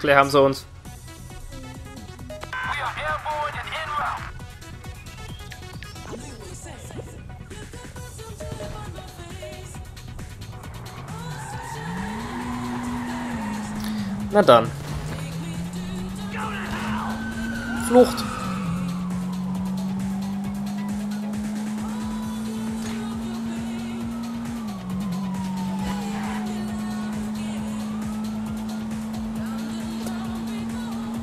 Gleich haben sie uns. Na dann. Flucht.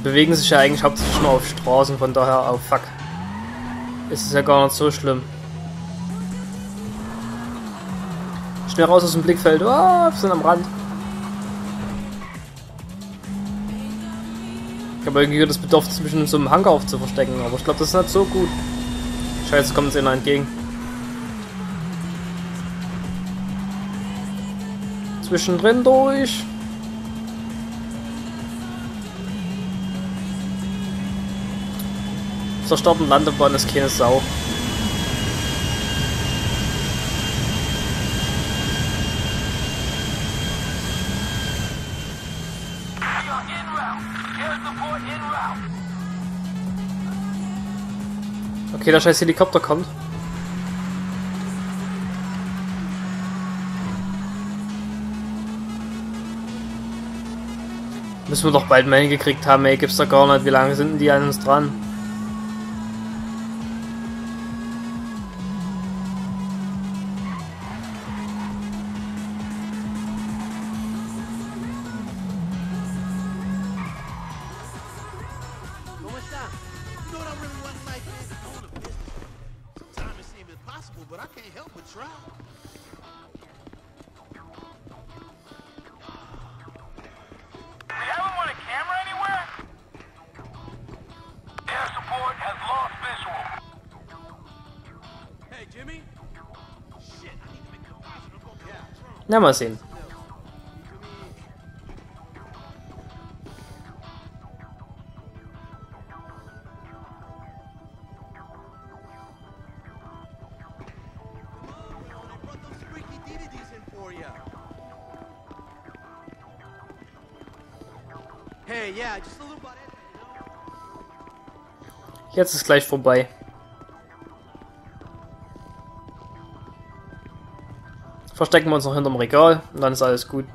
Sie bewegen sich ja eigentlich hauptsächlich nur auf Straßen, von daher, oh fuck. Ist es ja gar nicht so schlimm. Schnell raus aus dem Blickfeld. Oh, wir sind am Rand. Ich habe irgendwie das Bedarf, zwischen so einem Hangar auf zu verstecken, aber ich glaube, das ist nicht so gut. Scheiße, kommt uns einer entgegen. Zwischendrin durch. Der Start- und Landebahn ist keine Sau. Okay, der scheiß Helikopter kommt. Müssen wir doch bald mal hingekriegt haben, ey, gibt's da gar nicht. Wie lange sind denn die an uns dran? Can't help but try. We haven't Jetzt ist gleich vorbei. Verstecken wir uns noch hinterm Regal und dann ist alles gut.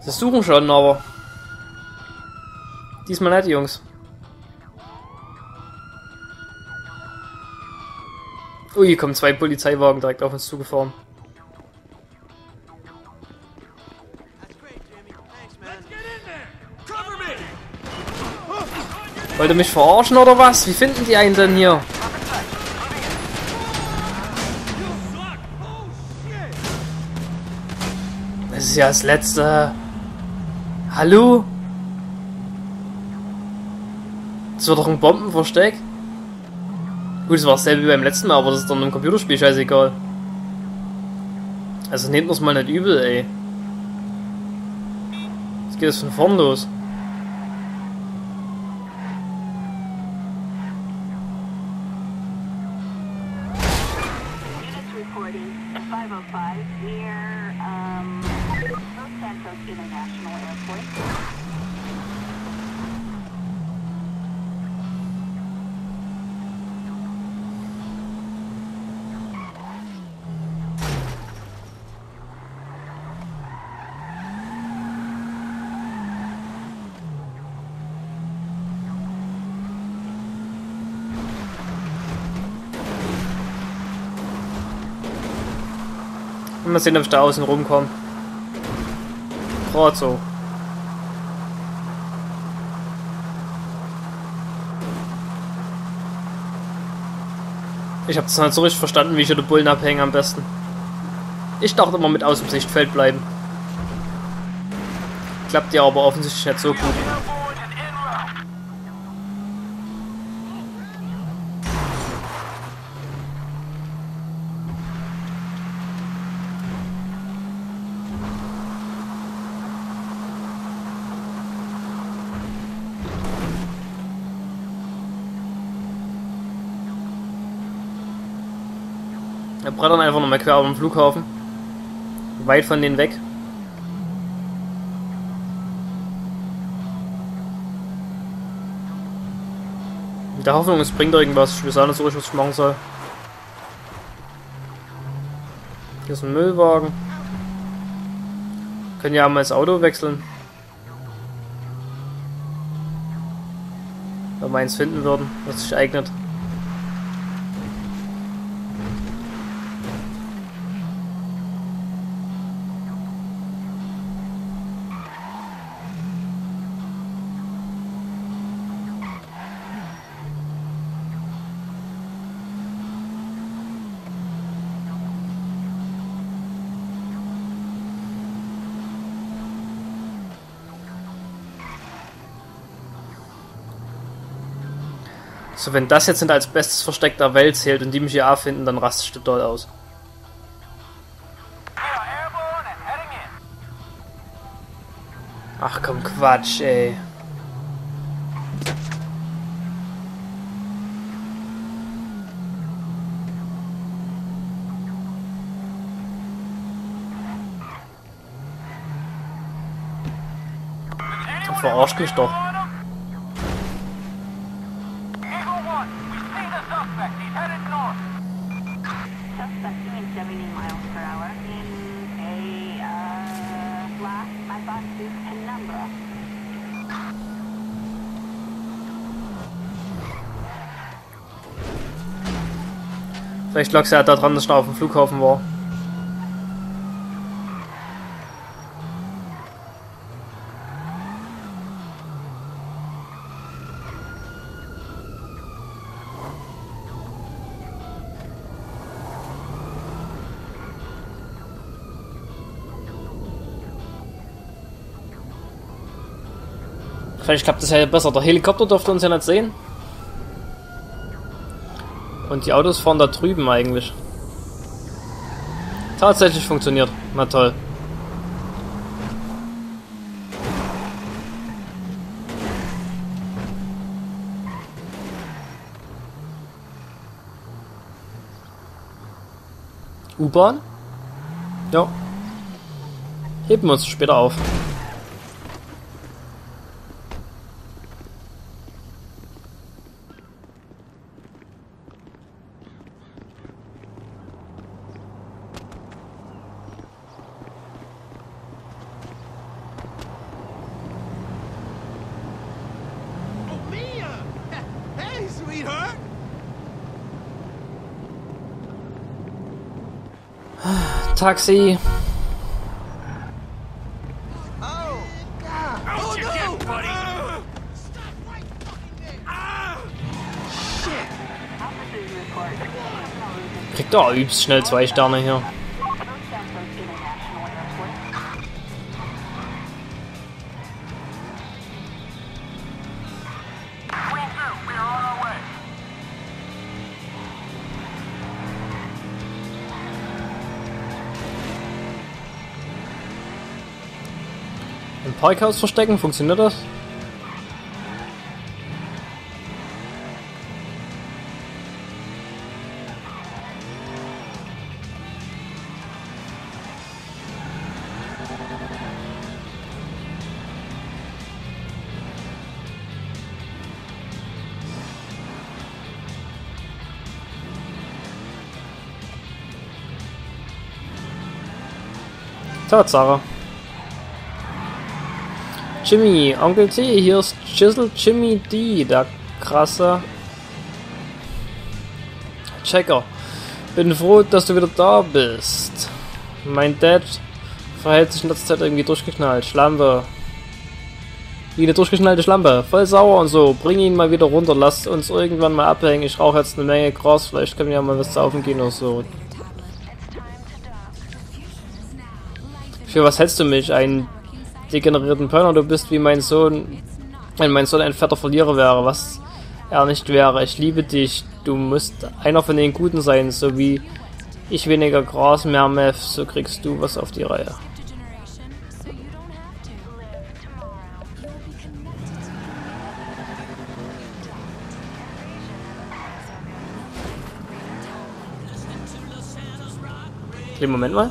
Sie suchen schon, aber diesmal nicht, Jungs. Ui, hier kommen zwei Polizeiwagen direkt auf uns zugefahren. Wollt ihr mich verarschen oder was? Wie finden die einen denn hier? Das ist ja das letzte. Hallo? Das war doch ein Bombenversteck. Gut, es war dasselbe wie beim letzten Mal, aber das ist dann im Computerspiel scheißegal. Also nehmt uns mal nicht übel, ey. Jetzt geht es von vorn los. Mal sehen, ob ich da außen rumkomme. Gerade so. Ich habe das nicht so richtig verstanden, wie ich hier den Bullen abhänge am besten. Ich dachte immer mit aus dem Sichtfeld bleiben. Klappt ja aber offensichtlich nicht so gut. Wir brettern einfach nochmal quer über den Flughafen. Weit von denen weg. Mit der Hoffnung, es bringt irgendwas. Ich weiß auch nicht so richtig, was ich machen soll. Hier ist ein Müllwagen. Können ja mal das Auto wechseln. Wenn wir eins finden würden, was sich eignet. So, wenn das jetzt nicht als bestes Versteck der Welt zählt und die mich hier finden, dann raste ich total aus. Ach komm, Quatsch, ey. Du verarscht mich doch. Vielleicht lag es ja daran, dass ich noch auf dem Flughafen war. Vielleicht klappt das ja besser. Der Helikopter dürfte uns ja nicht sehen. Und die Autos fahren da drüben eigentlich. Tatsächlich funktioniert. Na toll. U-Bahn? Ja. Heben wir uns später auf. Resistance Kriegt doch übst schnell zwei Sterne hier. Im Parkhaus verstecken, funktioniert das? Tatsache. Jimmy, Onkel T, hier ist Chisel Jimmy D, der krasse Checker. Bin froh, dass du wieder da bist. Mein Dad verhält sich in letzter Zeit irgendwie durchgeknallt. Schlampe. Wie eine durchgeschnallte Schlampe. Voll sauer und so. Bring ihn mal wieder runter. Lasst uns irgendwann mal abhängen. Ich rauche jetzt eine Menge Gras. Vielleicht können wir ja mal was saufen gehen oder so. Für was hältst du mich? Einen degenerierten Pönner? Du bist wie mein Sohn. Wenn mein Sohn ein fetter Verlierer wäre, was er nicht wäre. Ich liebe dich. Du musst einer von den Guten sein, so wie ich weniger Gras, mehr Meth, so kriegst du was auf die Reihe. Okay, Moment mal.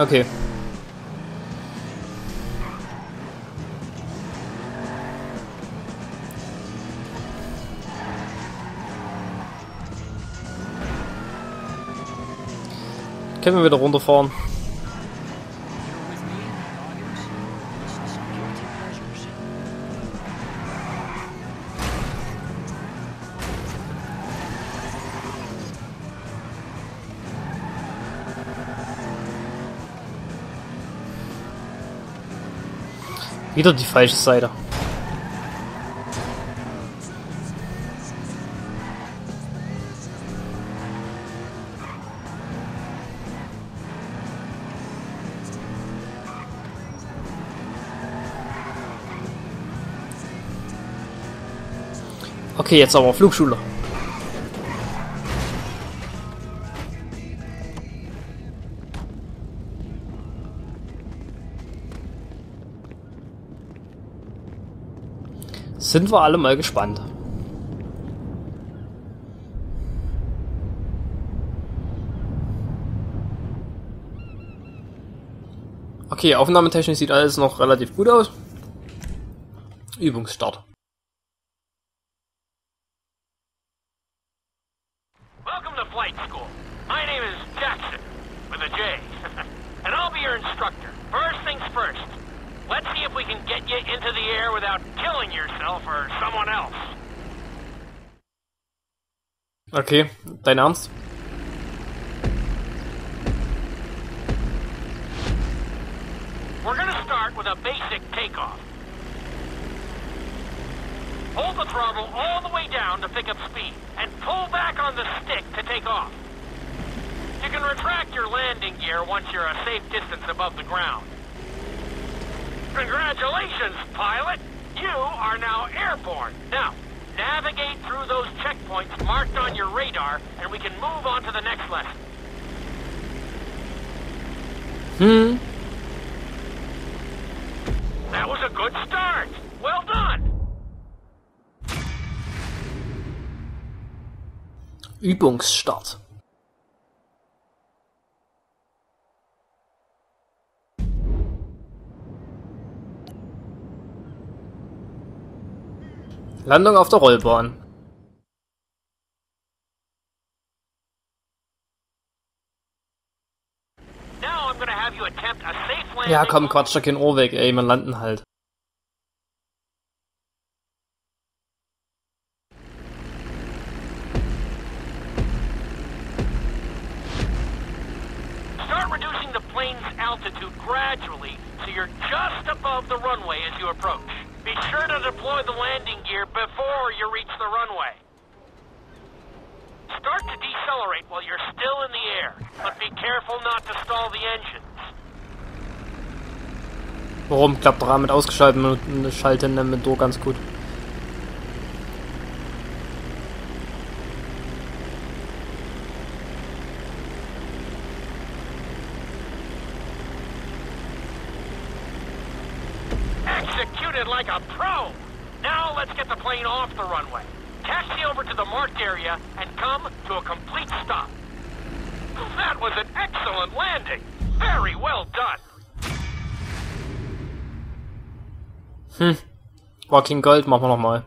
Okay. Können wir wieder runterfahren? Wieder die falsche Seite. Okay, jetzt aber Flugschule. Sind wir alle mal gespannt. Okay, aufnahmetechnisch sieht alles noch relativ gut aus. Übungsstart. Can get you into the air without killing yourself or someone else. Okay, dein Ernst? We're gonna start with a basic takeoff. Hold the throttle all the way down to pick up speed, and pull back on the stick to take off. You can retract your landing gear once you're a safe distance above the ground. Congratulations, pilot! You are now airborne. Now, navigate through those checkpoints marked on your radar, and we can move on to the next lesson. Hm. That was a good start. Well done. Übungsstart. Landung auf der Rollbahn. Ja, komm, quatsch doch kein Ohr weg, ey, wir landen halt. Start reducing the plane's altitude gradually so you're just above the runway as you approach. Be sure to deploy the landing gear before you reach the runway. Start to decelerate while you're still in the air, but be careful not to stall the engines. Warum? Klappt doch mit ausgeschaltet und schalten mit Druck ganz gut. Executed like a pro! Now let's get the plane off the runway. Taxi over to the marked area and come to a complete stop. That was an excellent landing. Very well done. Hm. War kein Gold, machen wir nochmal.